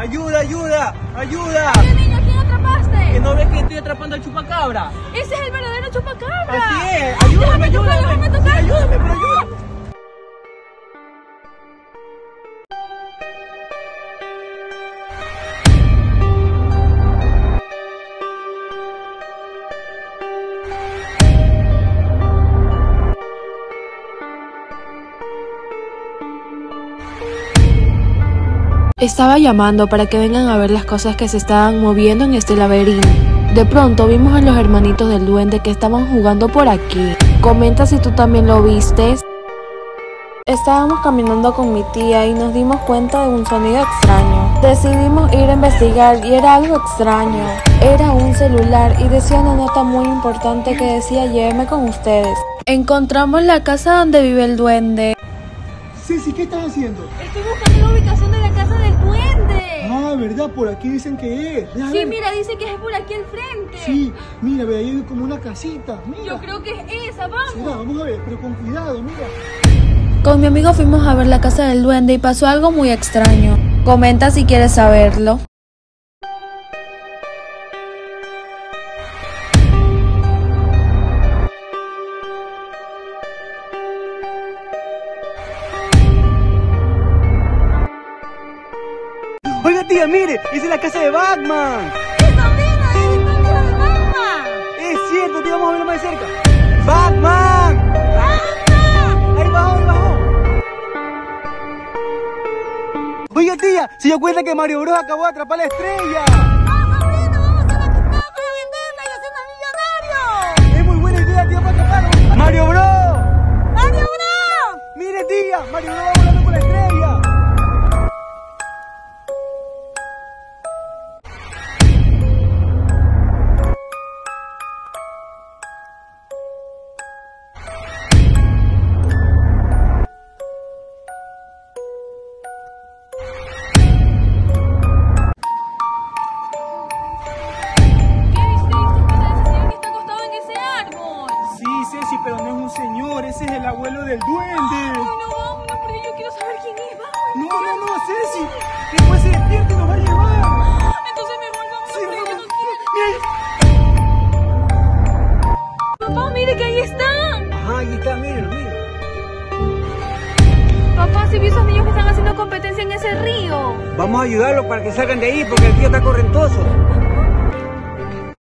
¡Ayuda, ayuda! ¡Ayuda! ¡Ay, niño, quién atrapaste! ¿Que no ves que estoy atrapando al chupacabra? ¡Ese es el verdadero chupacabra! ¡Así es! ¡Ayúdame, ayúdame! ayúdame, ayúdame, ayúdame pero ayúdame! Estaba llamando para que vengan a ver las cosas que se estaban moviendo en este laberinto. De pronto vimos a los hermanitos del duende que estaban jugando por aquí. Comenta si tú también lo vistes. Estábamos caminando con mi tía y nos dimos cuenta de un sonido extraño. Decidimos ir a investigar y era algo extraño. Era un celular y decía una nota muy importante que decía lléveme con ustedes. Encontramos la casa donde vive el duende. Ceci, ¿qué estás haciendo? Estoy buscando la ubicación de la casa del duende. Ah, ¿verdad? Por aquí dicen que es. Deja Sí, ver. mira, dice que es por aquí al frente. Sí, mira, ve ahí hay como una casita. Mira. Yo creo que es esa, vamos. Será, vamos a ver, pero con cuidado, mira. Con mi amigo fuimos a ver la casa del duende y pasó algo muy extraño. Comenta si quieres saberlo. Tía, mire, es la casa de Batman. ¡Esa nena es de mamá! Es cierto, tía, vamos a verlo más de cerca. ¡Batman! Ahí bajó, ahí bajó. Oiga, tía, se dio cuenta que Mario Bros acabó de atrapar la estrella. Pero no es un señor, ese es el abuelo del duende. Ay, no, vámonos, porque yo quiero saber quién es, vamos. No, no, no, Ceci. Después se despierta y nos va a llevar. Entonces mejor vamos, Sí, yo no quiero. Papá, mire que ahí está. Ajá, ahí está, mírenlo, mírenlo. Papá, si vi esos niños que están haciendo competencia en ese río. Vamos a ayudarlos para que salgan de ahí porque el tío está correntoso.